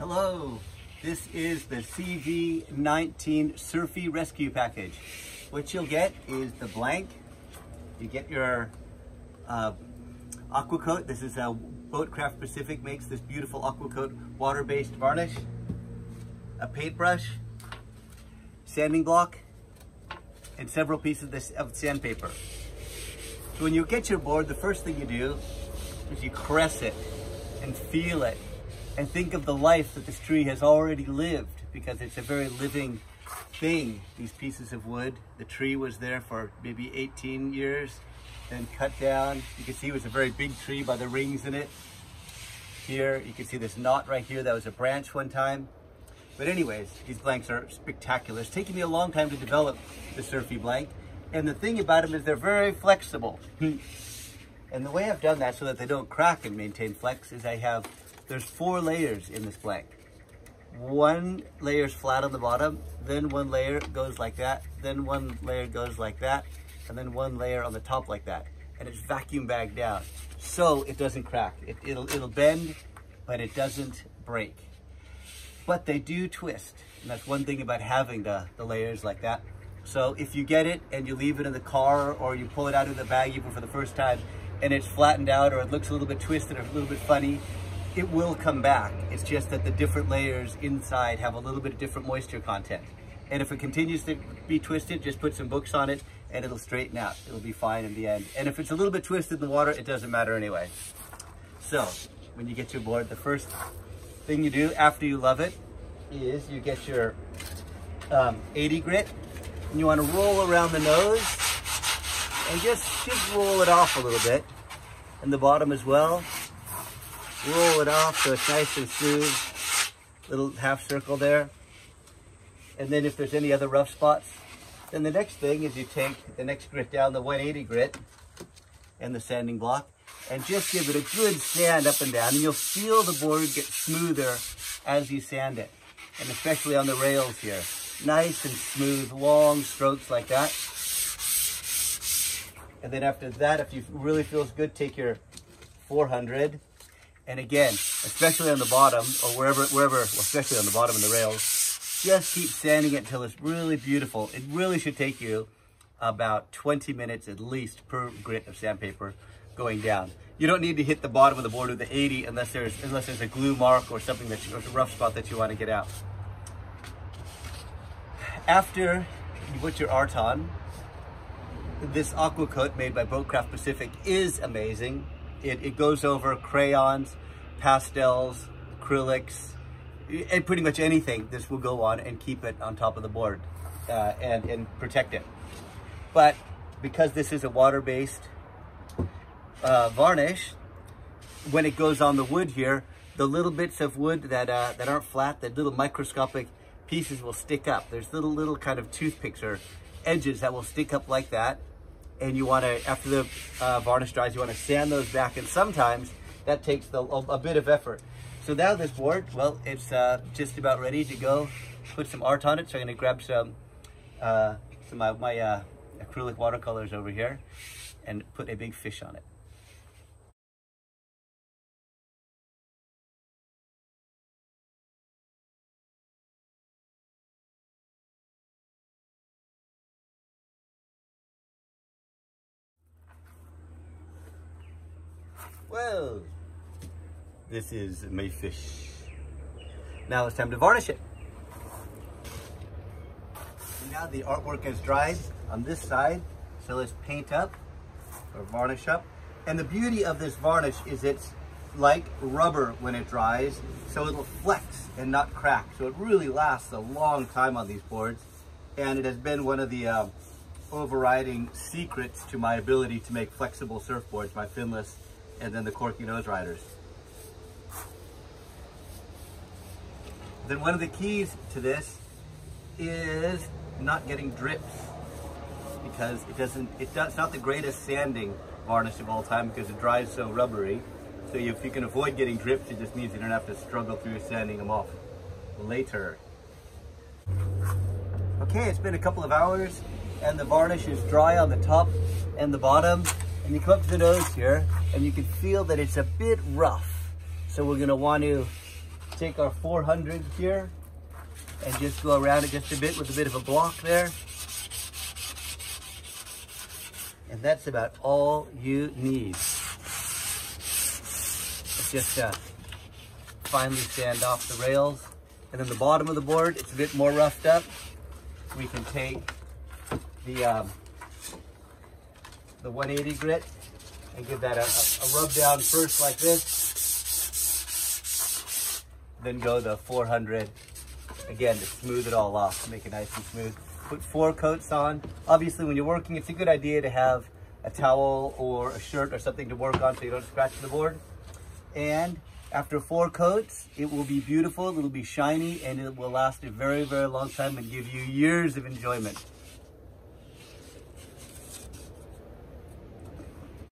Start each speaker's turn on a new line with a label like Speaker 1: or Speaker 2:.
Speaker 1: Hello, this is the CV19 Surfie Rescue Package. What you'll get is the blank, you get your uh, aqua coat. This is a Boatcraft Pacific makes this beautiful aqua coat water-based varnish, a paintbrush, sanding block, and several pieces of sandpaper. So when you get your board, the first thing you do is you caress it and feel it and think of the life that this tree has already lived because it's a very living thing, these pieces of wood. The tree was there for maybe 18 years, then cut down. You can see it was a very big tree by the rings in it. Here, you can see this knot right here. That was a branch one time. But anyways, these blanks are spectacular. It's taken me a long time to develop the Surfie blank. And the thing about them is they're very flexible. and the way I've done that so that they don't crack and maintain flex is I have, there's four layers in this blank. One layer is flat on the bottom, then one layer goes like that, then one layer goes like that, and then one layer on the top like that. And it's vacuum bagged down. So it doesn't crack. It, it'll, it'll bend, but it doesn't break. But they do twist. And that's one thing about having the, the layers like that. So if you get it and you leave it in the car or you pull it out of the bag even for the first time and it's flattened out or it looks a little bit twisted or a little bit funny, it will come back. It's just that the different layers inside have a little bit of different moisture content. And if it continues to be twisted, just put some books on it and it'll straighten out. It'll be fine in the end. And if it's a little bit twisted in the water, it doesn't matter anyway. So when you get your board, the first thing you do after you love it is you get your um, 80 grit and you want to roll around the nose and just, just roll it off a little bit and the bottom as well. Roll it off so it's nice and smooth. Little half circle there. And then if there's any other rough spots, then the next thing is you take the next grit down, the 180 grit and the sanding block and just give it a good sand up and down and you'll feel the board get smoother as you sand it and especially on the rails here nice and smooth, long strokes like that. And then after that, if you really feels good, take your 400. And again, especially on the bottom or wherever, wherever, especially on the bottom of the rails, just keep sanding it until it's really beautiful. It really should take you about 20 minutes at least per grit of sandpaper going down. You don't need to hit the bottom of the board with the 80 unless there's unless there's a glue mark or something that you, or a rough spot that you want to get out after you put your art on, this aqua coat made by Boatcraft Pacific is amazing. It, it goes over crayons, pastels, acrylics, and pretty much anything this will go on and keep it on top of the board uh, and, and protect it. But because this is a water-based uh, varnish, when it goes on the wood here, the little bits of wood that, uh, that aren't flat, the little microscopic pieces will stick up. There's little, little kind of toothpicks or edges that will stick up like that. And you want to, after the uh, varnish dries, you want to sand those back. And sometimes that takes the, a, bit of effort. So now this board, well, it's uh, just about ready to go. Put some art on it. So I'm going to grab some, uh, some my, my uh, acrylic watercolors over here and put a big fish on it. Well, this is my fish. Now it's time to varnish it. now the artwork is dried on this side, so let's paint up or varnish up. And the beauty of this varnish is it's like rubber when it dries, so it'll flex and not crack. So it really lasts a long time on these boards. And it has been one of the uh, overriding secrets to my ability to make flexible surfboards, my finless and then the Corky Nose Riders. Then one of the keys to this is not getting drips because it doesn't, it does, it's not the greatest sanding varnish of all time because it dries so rubbery. So if you can avoid getting drips, it just means you don't have to struggle through sanding them off later. Okay, it's been a couple of hours and the varnish is dry on the top and the bottom. And you come up to the nose here and you can feel that it's a bit rough. So we're gonna want to take our 400 here and just go around it just a bit with a bit of a block there. And that's about all you need. Just uh, finely sand off the rails. And then the bottom of the board, it's a bit more roughed up. We can take the um, the 180 grit and give that a, a, rub down first like this. Then go the 400 again to smooth it all off, make it nice and smooth. Put four coats on. Obviously when you're working, it's a good idea to have a towel or a shirt or something to work on so you don't scratch the board. And after four coats, it will be beautiful, it'll be shiny, and it will last a very, very long time and give you years of enjoyment.